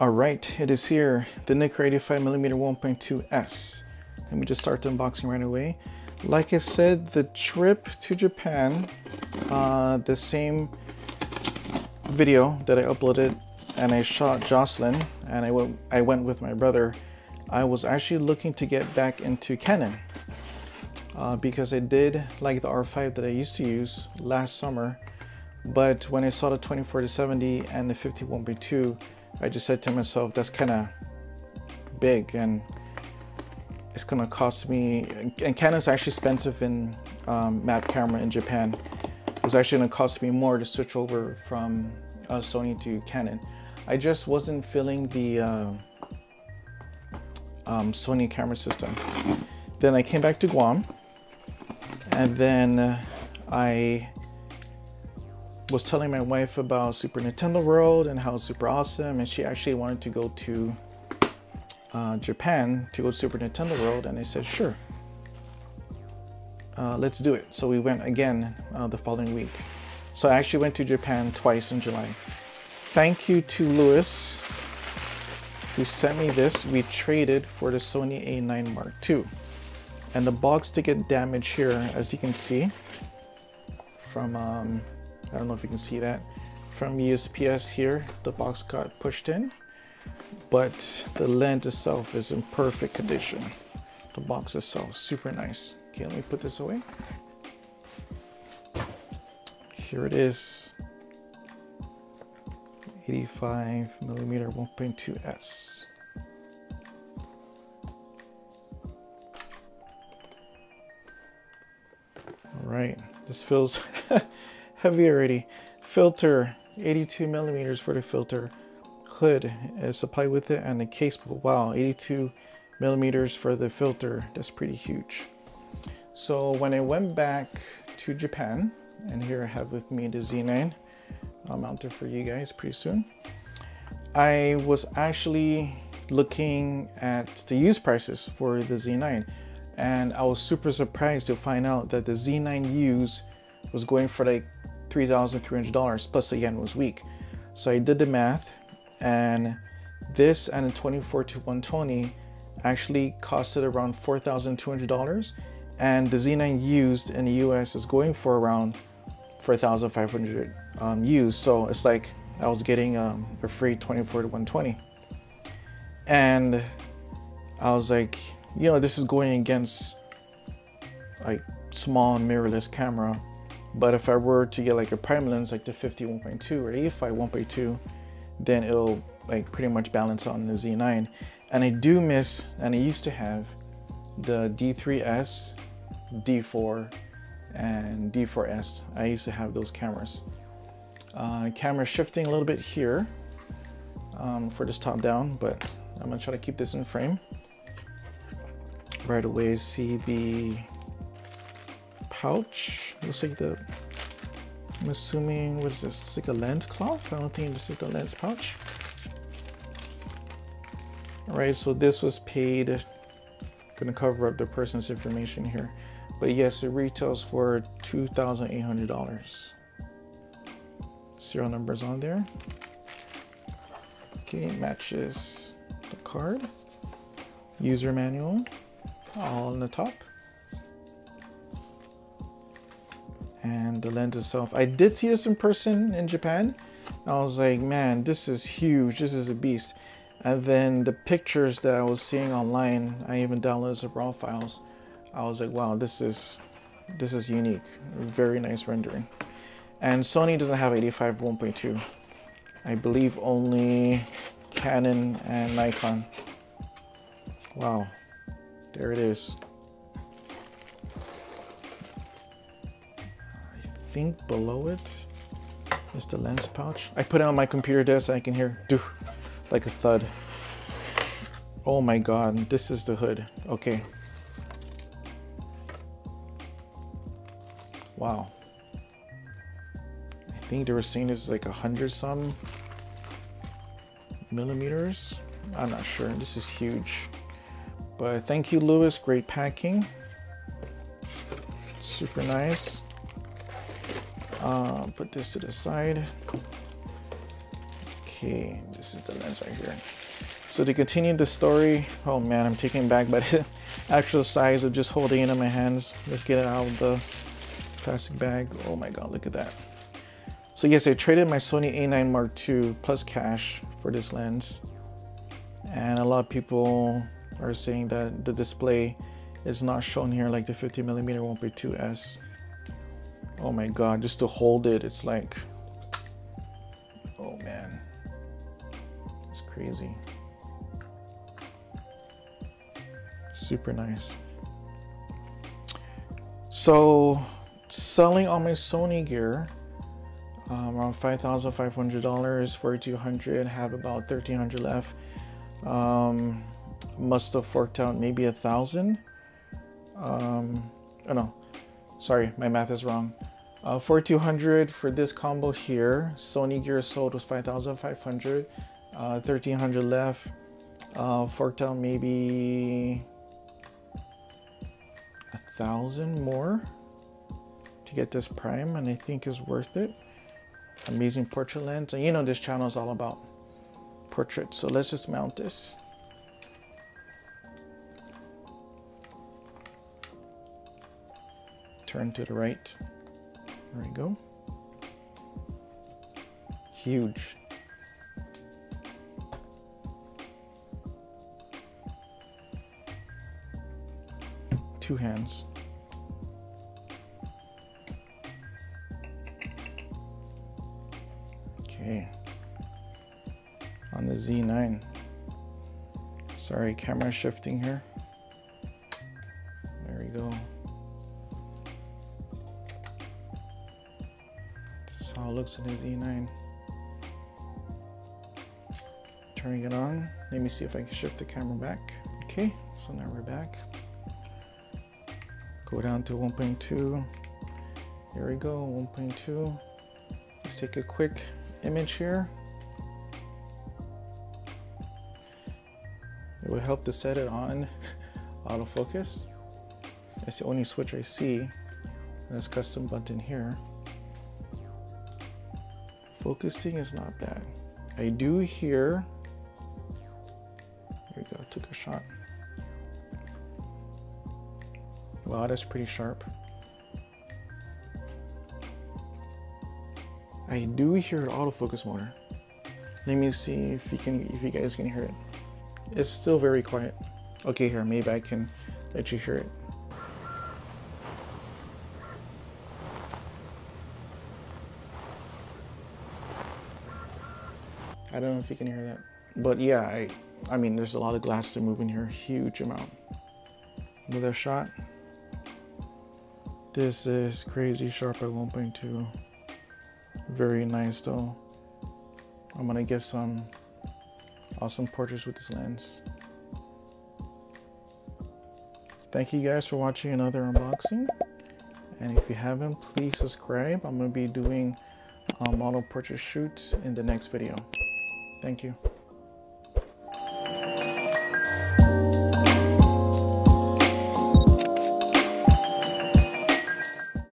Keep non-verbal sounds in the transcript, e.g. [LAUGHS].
All right, it is here, the Nikkor 85mm 1.2S. Let me just start the unboxing right away. Like I said, the trip to Japan, uh, the same video that I uploaded and I shot Jocelyn and I went, I went with my brother, I was actually looking to get back into Canon uh, because I did like the R5 that I used to use last summer but when I saw the 24-70 and the 51.2 I just said to myself, that's kind of big and it's gonna cost me, and Canon's actually expensive in um, map camera in Japan. It was actually gonna cost me more to switch over from uh, Sony to Canon. I just wasn't feeling the uh, um, Sony camera system. Then I came back to Guam and then uh, I was telling my wife about Super Nintendo World and how it's super awesome, and she actually wanted to go to uh, Japan to go to Super Nintendo World, and I said, sure, uh, let's do it. So we went again uh, the following week. So I actually went to Japan twice in July. Thank you to Lewis who sent me this. We traded for the Sony A9 Mark II. And the box did get damaged here, as you can see, from um, I don't know if you can see that. From USPS here, the box got pushed in, but the lens itself is in perfect condition. The box itself, super nice. Okay, let me put this away. Here it is. 85 millimeter 1.2S. All right, this feels [LAUGHS] heavy already. Filter, 82 millimeters for the filter. Hood uh, is supplied with it and the case, wow, 82 millimeters for the filter. That's pretty huge. So when I went back to Japan, and here I have with me the Z9, I'll uh, mount it for you guys pretty soon. I was actually looking at the used prices for the Z9 and I was super surprised to find out that the Z9 used was going for like $3,300 plus the yen was weak. So I did the math and this and a 24 to 120 actually costed around $4,200 and the Z9 used in the US is going for around 4,500 um, used. So it's like I was getting um, a free 24 to 120. And I was like, you know, this is going against like small mirrorless camera but if I were to get like a prime lens like the 50 1.2 or the 85 1.2, then it'll like pretty much balance on the Z9. And I do miss, and I used to have the D3S, D4, and D4S. I used to have those cameras. Uh, camera shifting a little bit here um, for this top down, but I'm gonna try to keep this in frame. Right away, see the pouch. Looks like the, I'm assuming, what is this? It's like a lens cloth. I don't think this is the lens pouch. All right, so this was paid, gonna cover up the person's information here. But yes, it retails for $2,800. Serial numbers on there. Okay, matches the card. User manual, all on the top. And the lens itself. I did see this in person in Japan. I was like, man, this is huge. This is a beast. And then the pictures that I was seeing online, I even downloaded some raw files. I was like, wow, this is this is unique. Very nice rendering. And Sony doesn't have 85 1.2. I believe only Canon and Nikon. Wow, there it is. Think below it is the lens pouch. I put it on my computer desk I can hear doo, like a thud. Oh my god, this is the hood. Okay. Wow. I think they were saying it's like a hundred some millimeters. I'm not sure. This is huge. But thank you, Lewis. Great packing. Super nice. Uh, put this to the side. Okay, this is the lens right here. So to continue the story, oh man, I'm taken back by the [LAUGHS] actual size of just holding it in my hands. Let's get it out of the plastic bag. Oh my god, look at that. So yes, I traded my Sony A9 Mark II plus cash for this lens. And a lot of people are saying that the display is not shown here like the 50 millimeter 1.2S. Oh my god, just to hold it, it's like, oh man, it's crazy. Super nice. So, selling all my Sony gear, um, around $5,500 for 200 have about 1300 left. Um, must have forked out maybe a thousand. Um, oh no, sorry, my math is wrong. Uh, 4200 for this combo here. Sony gear sold was 5500 uh, 1300 left. Uh, forked out maybe a thousand more to get this prime, and I think is worth it. Amazing portrait lens, and you know this channel is all about portraits. So let's just mount this. Turn to the right. There we go. Huge. Two hands. Okay. On the Z9. Sorry, camera shifting here. Looks in his E9. Turning it on. Let me see if I can shift the camera back. Okay, so now we're back. Go down to 1.2. Here we go, 1.2. Let's take a quick image here. It would help to set it on [LAUGHS] autofocus. That's the only switch I see. This custom button here. Focusing is not bad. I do hear, There we go, took a shot. Wow, that's pretty sharp. I do hear an autofocus motor. Let me see if you can, if you guys can hear it. It's still very quiet. Okay, here, maybe I can let you hear it. I don't know if you can hear that. But yeah, I, I mean, there's a lot of glass to move in here, huge amount. Another shot. This is crazy sharp at 1.2. Very nice though. I'm gonna get some awesome portraits with this lens. Thank you guys for watching another unboxing. And if you haven't, please subscribe. I'm gonna be doing um, model portrait shoots in the next video. Thank you.